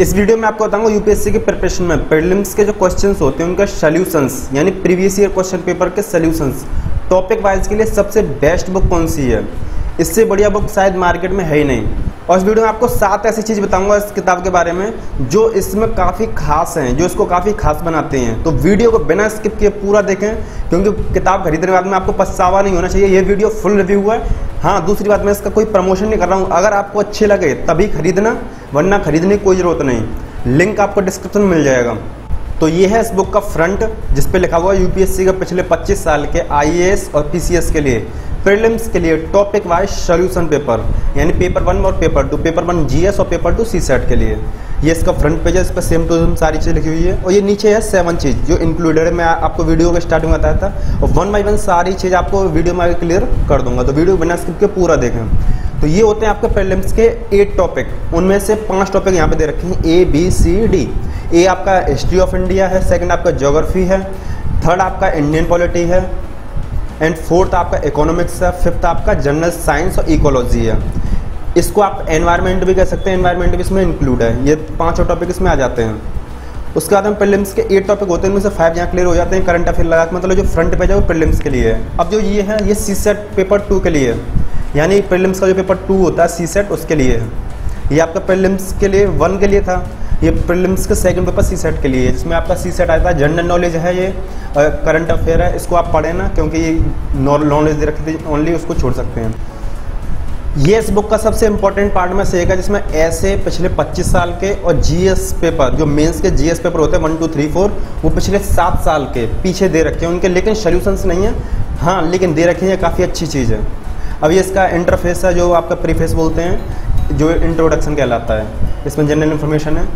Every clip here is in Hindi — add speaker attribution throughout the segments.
Speaker 1: इस वीडियो में आपको बताऊँगा यूपीएससी के प्रिपरेशन में प्रीलिम्स के जो क्वेश्चंस होते हैं, उनका सोल्यूशंस यानी प्रीवियस ईयर क्वेश्चन पेपर के सोल्यूशंस टॉपिक वाइज के लिए सबसे बेस्ट बुक कौन सी है? इससे बढ़िया बुक शायद मार्केट में है ही नहीं। और इस वीडियो में आपको सात ऐसी चीज़ बताऊँगा इस किताब के बारे में, जो इसमें काफ़ी खास हैं, जो इसको काफ़ी खास बनाते हैं। तो वीडियो को बिना स्किप किए पूरा देखें, क्योंकि किताब खरीदने के बाद में आपको पछतावा नहीं होना चाहिए। ये वीडियो फुल रिव्यू है। हाँ दूसरी बात मैं इसका कोई प्रमोशन नहीं कर रहा हूँ। अगर आपको अच्छे लगे, तभी खरीदना, वरना खरीदने की कोई ज़रूरत नहीं। लिंक आपको डिस्क्रिप्शन में मिल जाएगा। तो ये है इस बुक का फ्रंट जिस पे लिखा हुआ है यूपीएससी का पिछले 25 साल के आईएएस और पीसीएस के लिए। प्रीलिम्स के लिए टॉपिक वाइज सोल्यूशन पेपर यानी पेपर वन और paper two paper one GS और पेपर टू सी के लिए। ये इसका फ्रंट पेज है इस पर सेम टू सेम सारी चीज़ लिखी हुई है। और ये नीचे है सेवन चीज़ जो इंक्लूडेड है, मैं आपको वीडियो के स्टार्टिंग में बताया था। और वन बाई वन सारी चीज़ आपको वीडियो में क्लियर कर दूँगा। तो वीडियो बिना स्किप के पूरा देखें। तो ये होते हैं आपके प्रीलिम्स के एट टॉपिक उनमें से पाँच टॉपिक यहाँ पे दे रखे हैं। A B C D A आपका हिस्ट्री ऑफ़ इंडिया है सेकंड आपका ज्योग्राफी है थर्ड आपका इंडियन पॉलिटी है एंड फोर्थ आपका इकोनॉमिक्स है फिफ्थ आपका जनरल साइंस और इकोलॉजी है। इसको आप एनवायरनमेंट भी कह सकते हैं एनवायरनमेंट भी इसमें इंक्लूड है। ये पाँचों टॉपिक इसमें आ जाते हैं। उसके बाद हम प्रिलिम्स के एट टॉपिक होते हैं उनमें से फाइव यहाँ क्लियर हो जाते हैं करंट अफेयर लगा मतलब जो फ्रंट पेज है वो प्रिलिम्स के लिए है। अब जो ये है, ये सी सेट पेपर टू के लिए यानी प्रिलिम्स का जो पेपर टू होता है सी सेट उसके लिए है। ये आपका प्रिलिम्स के लिए वन के लिए था। ये प्रिलिम्स के सेकंड पेपर सी सेट के लिए है, जिसमें आपका सी सेट आता है जनरल नॉलेज है ये करंट अफेयर है, इसको आप पढ़ें ना, क्योंकि ये नॉलेज दे रखी थी ओनली उसको छोड़ सकते हैं। ये इस बुक का सबसे इंपॉर्टेंट पार्ट में से एक है, जिसमें ऐसे पिछले 25 साल के और जीएस पेपर जो मेंस के जीएस पेपर होते हैं वन टू थ्री फोर वो पिछले सात साल के पीछे दे रखे हैं उनके, लेकिन सोल्यूशंस नहीं है। हाँ लेकिन दे रखे हैं काफ़ी अच्छी चीज़ है। ये इसका इंटरफेस है, जो आपका प्रीफेस बोलते हैं, जो इंट्रोडक्शन कहलाता है। इसमें जनरल इन्फॉर्मेशन है,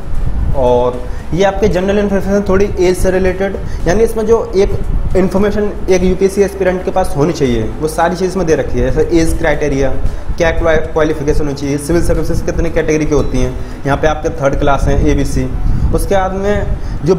Speaker 1: और ये आपके जनरल इन्फॉर्मेशन थोड़ी एज से रिलेटेड यानी इसमें जो एक इन्फॉर्मेशन एक यूपीएससी एस्पिरेंट के पास होनी चाहिए। वो सारी चीज़ में दे रखी है। जैसे एज क्राइटेरिया क्या क्वालिफिकेशन होनी चाहिए सिविल सर्विसेज़ कितने कैटेगरी की होती हैं। यहाँ पे आपके थर्ड क्लास हैं एबीसी उसके बाद में जो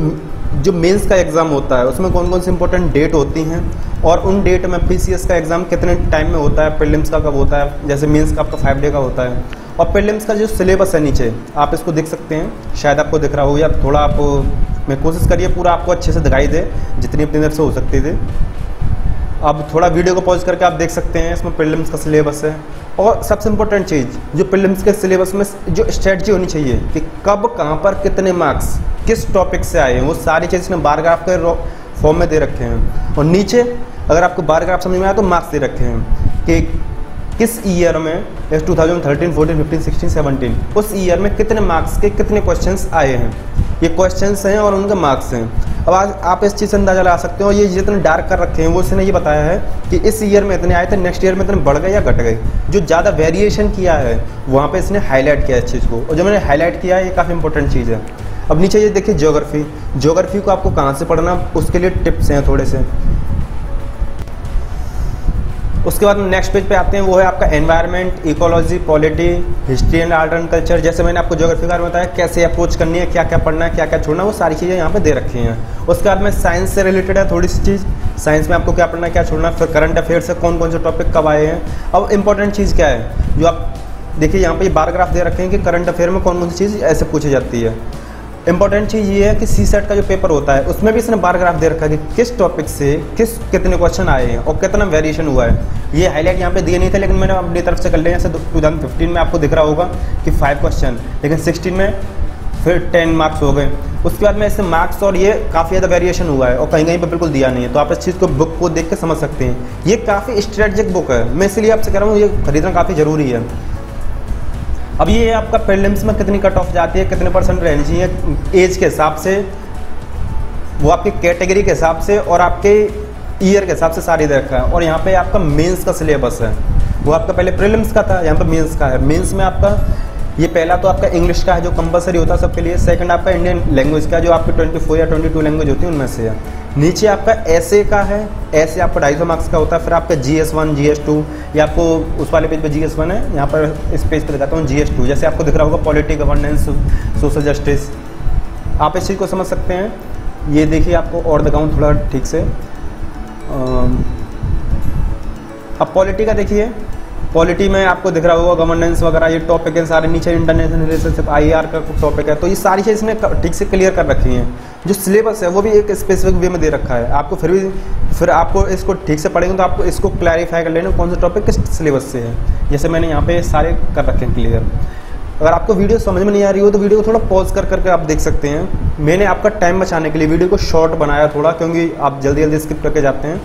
Speaker 1: जो मेंस का एग्ज़ाम होता है, उसमें कौन कौन सी इंपॉर्टेंट डेट होती हैं और उन डेट में पीसीएस का एग्ज़ाम कितने टाइम में होता है प्रीलिम्स का कब होता है, जैसे मेंस का आपका फाइव डे का होता है। और प्रीलिम्स का जो सिलेबस है नीचे, आप इसको देख सकते हैं। शायद आपको दिख रहा हो या थोड़ा आप मैं कोशिश करिए पूरा आपको अच्छे से दिखाई दे जितनी अपनी तरफ़ से हो सकती थी। अब थोड़ा वीडियो को पॉज करके आप देख सकते हैं इसमें प्रीलिम्स का सिलेबस है। और सबसे इम्पोर्टेंट चीज़ जो प्रीलिम्स के सिलेबस में जो स्ट्रेटजी होनी चाहिए कि कब कहाँ पर कितने मार्क्स किस टॉपिक से आए हैं वो सारी चीज़ इसमें बारग्राफ के फॉर्म में दे रखे हैं। और नीचे अगर आपको बारग्राफ समझ में आया तो मार्क्स दे रखे हैं कि किस ईयर में जैसे 2013, 14, 15, 16, 17 उस ईयर में कितने मार्क्स के कितने क्वेश्चंस आए हैं। ये क्वेश्चन हैं और उनके मार्क्स हैं। अब आज आप इस चीज़ से अंदाज़ा लगा सकते हो, ये जितने डार्क कर रखे हैं, वो इसने ये बताया है कि इस ईयर में इतने आए थे नेक्स्ट ईयर में इतने बढ़ गए या घट गए। जो ज़्यादा वेरिएशन किया है, वहाँ पे इसने हाईलाइट किया इस चीज़ को। और जो मैंने हाईलाइट किया है, ये काफ़ी इंपॉर्टेंट चीज़ है। अब नीचे ये देखिए ज्योग्राफी ज्योग्राफी को आपको कहाँ से पढ़ना, उसके लिए टिप्स हैं थोड़े से। उसके बाद नेक्स्ट पेज पे आते हैं, वो है आपका environment ecology polity history and art and culture जैसे मैंने आपको जोग्राफी का बताया, कैसे अप्रोच करनी है क्या क्या पढ़ना है क्या क्या छोड़ना है, वो सारी चीज़ें यहाँ पे दे रखी हैं। उसके बाद में साइंस से रिलेटेड है थोड़ी सी चीज़। साइंस में आपको क्या पढ़ना है, क्या छोड़ना फिर करंट अफेयर से कौन कौन से टॉपिक कब आए हैं। अब इंपॉर्टेंट चीज़ क्या है, जो आप देखिए, यहाँ पे बारग्राफ दे रखे हैं कि करंट अफेयर में कौन कौन सी चीज़ ऐसे पूछी जाती है। इंपॉर्टेंट चीज़ ये है कि सी सेट का जो पेपर होता है, उसमें भी इसने बारग्राफ दे रखा है कि किस टॉपिक से किस कितने क्वेश्चन आए हैं और कितना वेरिएशन हुआ है। ये हाईलाइट यहाँ पे दिए नहीं थे, लेकिन मैंने अपनी तरफ़ से कर लिया। जैसे टू थाउज़ेंड फिफ्टीन में आपको दिख रहा होगा कि फाइव क्वेश्चन लेकिन सिक्सटीन में फिर टेन मार्क्स हो गए। उसके बाद में इससे मार्क्स और ये काफ़ी ज़्यादा वेरिएशन हुआ है और कहीं कहीं पर बिल्कुल दिया नहीं है। तो आप इस चीज़ को बुक को देख के समझ सकते हैं। ये काफ़ी स्ट्रेटजिक बुक है। मैं इसलिए आपसे कह रहा हूँ, ये खरीदना काफ़ी ज़रूरी है। अब ये आपका प्रीलिम्स में कितनी कट ऑफ़ जाती है, कितने परसेंट रहनी है एज के हिसाब से, वो आपकी कैटेगरी के हिसाब से और आपके ईयर के हिसाब से सारी दे रखा है। और यहाँ पे आपका मेंस का सिलेबस है। वो आपका पहले प्रीलिम्स का था, यहाँ पे मेंस का है। मेंस में आपका ये पहला तो आपका इंग्लिश का है, जो कंपलसरी होता है सबके लिए। सेकंड आपका इंडियन लैंग्वेज का, जो आपके 24 या 22 लैंग्वेज होती है, उनमें से है। नीचे आपका ऐसे का है। ऐसे आपका ढाई सौ मार्क्स का होता है, फिर आपका G S one G S two या आपको उस वाले पेज पे जी एस वन है। यहाँ पर इस पेज पे दिखाता हूँ जी एस टू जैसे आपको दिख रहा होगा पॉलिटी गवर्नेंस सोशल जस्टिस आप इस चीज़ को समझ सकते हैं। ये देखिए आपको और दिखाऊँ थोड़ा ठीक से। अब पॉलिटी का देखिए। पॉलिटी में आपको दिख रहा होगा गवर्नेंस वगैरह, ये टॉपिक है सारे नीचे इंटरनेशनल रिलेशनशिप आईआर का टॉपिक है। तो ये सारी चीज़ इसने ठीक से क्लियर कर रखी हैं। जो सिलेबस है, वो भी एक स्पेसिफिक वे में दे रखा है। आपको फिर भी, फिर आपको इसको ठीक से पढ़ेंगे तो आपको इसको क्लैरिफाई कर लेना कौन सा टॉपिक किस सिलेबस से है। जैसे मैंने यहाँ पे सारे कर रखे हैं क्लियर अगर आपको वीडियो समझ में नहीं आ रही हो तो वीडियो को थोड़ा पॉज कर करके आप देख सकते हैं। मैंने आपका टाइम बचाने के लिए वीडियो को शॉर्ट बनाया थोड़ा, क्योंकि आप जल्दी जल्दी स्किप करके जाते हैं।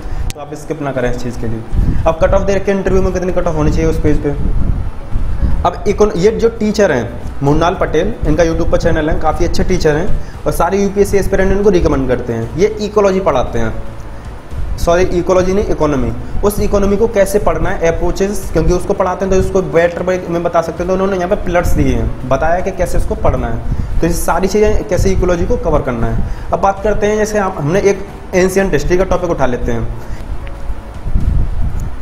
Speaker 1: आप स्किप ना करें इस चीज़ के लिए। अब कट ऑफ़ दे रखे इंटरव्यू में कितनी कट ऑफ़ होनी चाहिए उस पेज पे? अब इकोन ये जो टीचर हैं, मुन्नाल पटेल, इनका यूट्यूब पर चैनल है, काफ़ी अच्छे टीचर हैं और सारे यूपीएससी एस्पिरेंट इनको रिकमेंड करते हैं। ये इकोलॉजी पढ़ाते हैं। सॉरी इकोलॉजी नहीं इकोनॉमी उस इकोनॉमी को कैसे पढ़ना है अप्रोचेस क्योंकि उसको पढ़ाते हैं तो उसको बेटर में बता सकते हैं। तो उन्होंने यहाँ पे पिलर्स दिए हैं, बताया कि कैसे उसको पढ़ना है। तो ये सारी चीज़ें, कैसे इकोलॉजी को कवर करना है। अब बात करते हैं, जैसे आप हमने एक एंशियंट हिस्ट्री का टॉपिक उठा लेते हैं।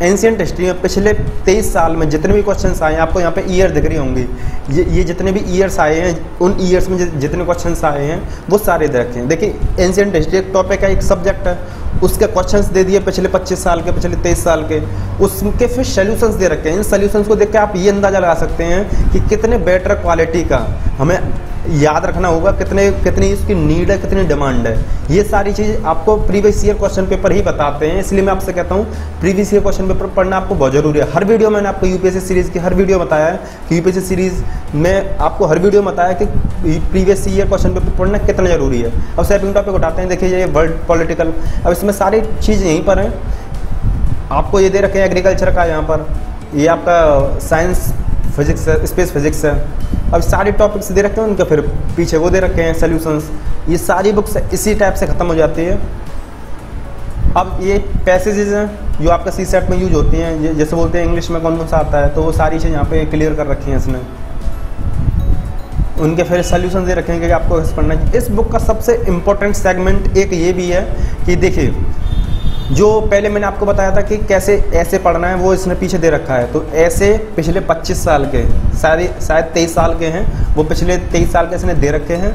Speaker 1: एंशियंट हिस्ट्री में पिछले तेईस साल में जितने भी क्वेश्चन आए हैं, आपको यहाँ पे ईयर दिख रही होंगी। ये ये जितने भी ईयर्स आए हैं, उन ईयर्स में जितने क्वेश्चन आए हैं, वो सारे दे रखे हैं। देखिए एंशियंट हिस्ट्री एक टॉपिक है, एक सब्जेक्ट है। उसके क्वेश्चंस दे दिए पिछले 25 साल के, पिछले 23 साल के। उसके फिर सोल्यूशंस दे रखे हैं। इन सोल्यूशंस को देख के आप ये अंदाज़ा लगा सकते हैं कि कितने बेटर क्वालिटी का हमें याद रखना होगा कितने, कितनी इसकी नीड है, कितनी डिमांड है। ये सारी चीज़ आपको प्रीवियस ईयर क्वेश्चन पेपर ही बताते हैं। इसलिए मैं आपसे कहता हूँ प्रीवियस ईयर क्वेश्चन पेपर पढ़ना आपको बहुत ज़रूरी है। हर वीडियो मैंने आपको यूपीएससी सीरीज़ की हर वीडियो बताया है कि यूपीएससी सीरीज़ में आपको हर वीडियो बताया कि प्रीवियस ईयर क्वेश्चन पेपर पढ़ना कितना ज़रूरी है। अब सेपिंग टॉपिक उठाते हैं, देखिए ये वर्ल्ड पॉलिटिकल अब इसमें सारी चीज़ यहीं पर हैं। आपको ये दे रखे एग्रीकल्चर का यहाँ पर। ये आपका साइंस फिजिक्स है स्पेस फिजिक्स है। अब सारे टॉपिक्स दे रखे हैं, उनके फिर पीछे वो दे रखे हैं सोल्यूशंस ये सारी बुक्स इसी टाइप से ख़त्म हो जाती है। अब ये पैसेजेस हैं, जो आपका सी सेट में यूज़ होती हैं जैसे बोलते हैं इंग्लिश में कौन कौन सा आता है तो वो सारी चीज़ यहाँ पे क्लियर कर रखी हैं इसने। उनके फिर सोल्यूशन दे रखे हैं कि आपको पढ़ना है इस बुक का सबसे इम्पोर्टेंट सेगमेंट एक ये भी है कि देखिए जो पहले मैंने आपको बताया था कि कैसे ऐसे पढ़ना है, वो इसने पीछे दे रखा है। तो ऐसे पिछले 25 साल के, शायद शायद तेईस साल के हैं, वो पिछले तेईस साल के इसने दे रखे हैं।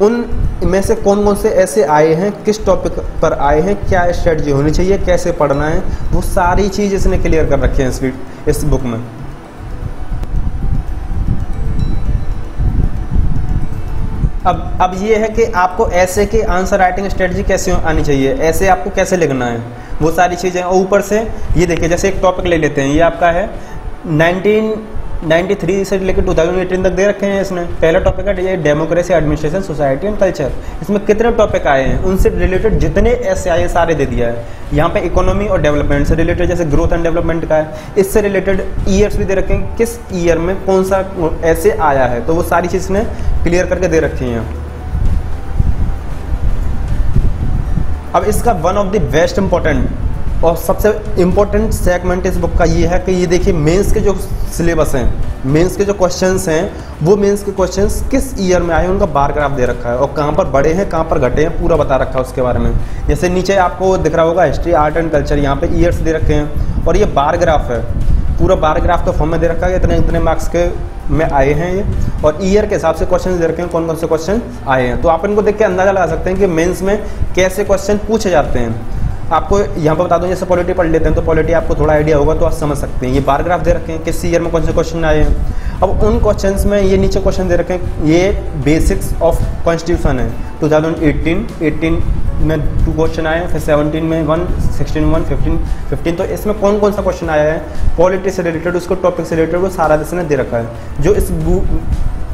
Speaker 1: उन में से कौन कौन से ऐसे आए हैं, किस टॉपिक पर आए हैं, क्या स्ट्रेटजी होनी चाहिए, कैसे पढ़ना है, वो सारी चीज़ इसने क्लियर कर रखी है इस इस बुक में। अब अब ये है कि आपको ऐसे के आंसर राइटिंग स्ट्रेटजी कैसे आनी चाहिए? ऐसे आपको कैसे लिखना है? वो सारी चीज़ें, और ऊपर से ये देखिए, जैसे एक टॉपिक ले लेते हैं। ये आपका है 19 93 से लेकर 2018 तक दे रखे हैं इसने। पहला टॉपिक है democracy administration society and culture इसमें कितने टॉपिक आए हैं? उनसे रिलेटेड जितने ऐसे आए सारे दे दिया है। यहाँ पे इकोनॉमी और डेवलपमेंट से रिलेटेड जैसे ग्रोथ एंड डेवलपमेंट का है। इससे रिलेटेड ईयर्स भी दे रखे हैं। किस ईयर में कौन सा ऐसे आया है? तो वो सारी चीज़ ने क्लियर करके दे रखी हैं। अब इसका one of the best important और सबसे इम्पोर्टेंट सेगमेंट इस बुक का ये है कि ये देखिए मेंस के जो सिलेबस हैं मेंस के जो क्वेश्चंस हैं, वो मेंस के क्वेश्चंस किस ईयर में आए उनका बार ग्राफ दे रखा है और कहाँ पर बड़े हैं, कहाँ पर घटे हैं, पूरा बता रखा है उसके बारे में। जैसे नीचे आपको दिख रहा होगा हिस्ट्री आर्ट एंड कल्चर यहाँ पर ईयर्स दे रखे हैं और ये बार ग्राफ है। पूरा बार ग्राफ तो फॉर्म में दे रखा है, इतने इतने मार्क्स के में आए हैं ये। और ईयर के हिसाब से क्वेश्चन दे रखे हैं कौन कौन से क्वेश्चन आए हैं। तो आप इनको देख के अंदाज़ा लगा सकते हैं कि मेंस में कैसे क्वेश्चन पूछे जाते हैं। आपको यहाँ पर बता दूँ, जैसे पॉलिटी पढ़ लेते हैं तो पॉलिटी आपको थोड़ा आइडिया होगा तो आप समझ सकते हैं। ये बारग्राफ दे रखे हैं, किस ईयर में कौन से क्वेश्चन आए हैं। अब उन क्वेश्चन में ये नीचे क्वेश्चन दे रखे हैं, ये बेसिक्स ऑफ़ कॉन्स्टिट्यूशन है। 2018 18 में टू क्वेश्चन आए हैं, फिर 17 में वन 16 वन फिफ्टीन फिफ्टीन तो इसमें कौन कौन सा क्वेश्चन आया है? पॉलिटी से रिलेटेड उसको टॉपिक से रिलेटेड वो सारा इसने दे रखा है। जो इस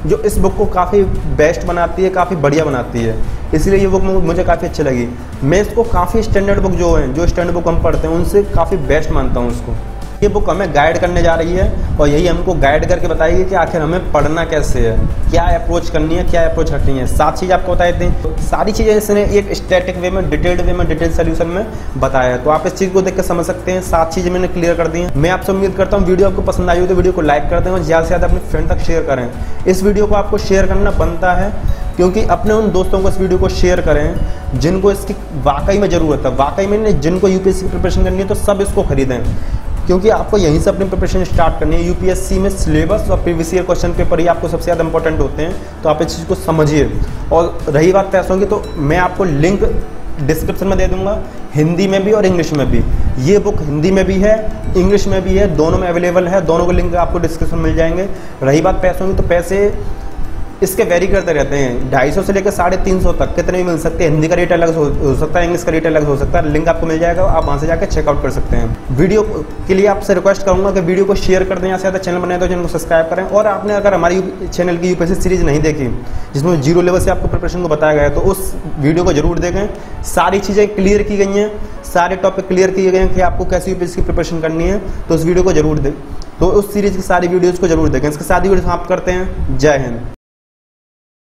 Speaker 1: जो इस बुक को काफ़ी बेस्ट बनाती है, काफ़ी बढ़िया बनाती है। इसलिए ये बुक मुझे काफ़ी अच्छी लगी। मैं इसको काफ़ी स्टैंडर्ड बुक जो है, जो स्टैंडर्ड बुक हम पढ़ते हैं, उनसे काफ़ी बेस्ट मानता हूँ उसको ये बुक हमें गाइड करने जा रही है और यही हमको गाइड करके बताएगी कि आखिर हमें पढ़ना कैसे है, क्या अप्रोच करनी है, क्या अप्रोच रखनी है। सात चीज़ आपको बताए थे। सारी चीज़ें इसने एक स्टैटिक वे में डिटेल्ड वे में डिटेल सोल्यूशन में बताया है। तो आप इस चीज़ को देख कर समझ सकते हैं। सात चीज़ें मैंने क्लियर कर दी हैं। मैं आपसे उम्मीद करता हूँ, वीडियो आपको पसंद आई हो तो वीडियो को लाइक कर दें और ज़्यादा से ज़्यादा अपने फ्रेंड तक शेयर करें। इस वीडियो को आपको शेयर करना बनता है क्योंकि अपने उन दोस्तों को इस वीडियो को शेयर करें जिनको इसकी वाकई में ज़रूरत है। वाकई में जिनको यूपीएससी की प्रिपरेशन करनी है तो सब इसको खरीदें। क्योंकि आपको यहीं से अपनी प्रिपरेशन स्टार्ट करनी है। यूपीएससी में सिलेबस और प्रीवियस ईयर क्वेश्चन पेपर ही आपको सबसे ज़्यादा इंपॉर्टेंट होते हैं तो आप इस चीज़ को समझिए। और रही बात पैसों की तो मैं आपको लिंक डिस्क्रिप्शन में दे दूँगा, हिंदी में भी और इंग्लिश में भी। ये बुक हिंदी में भी है इंग्लिश में भी है, दोनों में अवेलेबल है, दोनों के लिंक आपको डिस्क्रिप्शन मिल जाएँगे। रही बात पैसों की तो पैसे इसके वेरी करते रहते हैं। ढाई सौ से लेकर साढ़े तीन सौ तक कितने भी मिल सकते हैं। हिंदी का रेट अलग हो सकता है इंग्लिश का रेट अलग हो सकता है। लिंक आपको मिल जाएगा, आप वहाँ से जाकर चेकआउट कर सकते हैं। वीडियो के लिए आपसे रिक्वेस्ट करूँगा कि वीडियो को शेयर कर दें। या ज़्यादा चैनल बनाए तो चैनल को सब्सक्राइब करें। और आपने अगर हमारी चैनल की यूपीएससी सीरीज़ नहीं देखी, जिसमें ज़ीरो लेवल से आपको प्रिपरेशन को बताया गया है तो उस वीडियो को ज़रूर देखें। सारी चीज़ें क्लियर की गई हैं। सारे टॉपिक क्लियर किए गए हैं कि आपको कैसी यूपीएससी की प्रिपरेशन करनी है तो उस वीडियो को ज़रूर दें। तो उस सीरीज़ की सारी वीडियोज़ को ज़रूर देखें। इसके साथ ही वीडियो समाप्त करते हैं। जय हिंद।